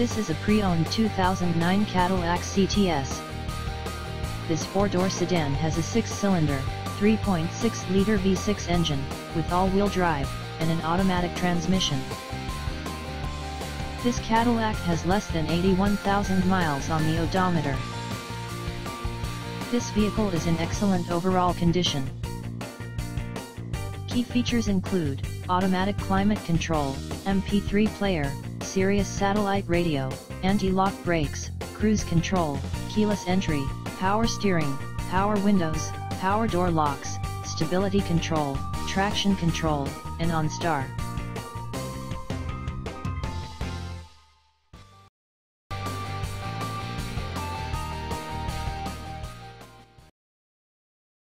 This is a pre-owned 2009 Cadillac CTS. This four-door sedan has a six-cylinder, 3.6-liter V6 engine, with all-wheel drive, and an automatic transmission. This Cadillac has less than 81,000 miles on the odometer. This vehicle is in excellent overall condition. Key features include, automatic climate control, MP3 player, Sirius satellite radio, anti-lock brakes, cruise control, keyless entry, power steering, power windows, power door locks, stability control, traction control, and OnStar.